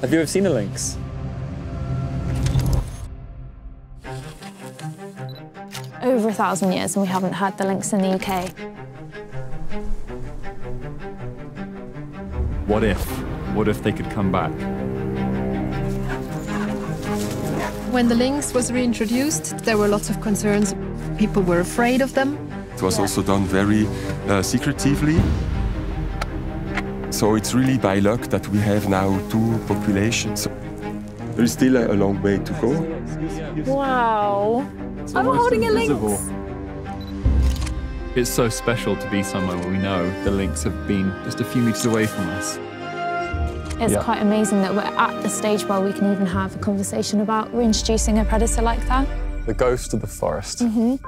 Have you ever seen a lynx? Over a thousand years and we haven't had the lynx in the UK. What if? What if they could come back? When the lynx was reintroduced, there were lots of concerns. People were afraid of them. It was also done very uh, secretively. So it's really by luck that we have now two populations. There is still a, a long way to go. Wow. It's I'm holding a invisible. lynx. It's so special to be somewhere where we know the lynx have been just a few meters away from us. It's Yeah. quite amazing that we're at the stage where we can even have a conversation about reintroducing a predator like that. The ghost of the forest. Mhm.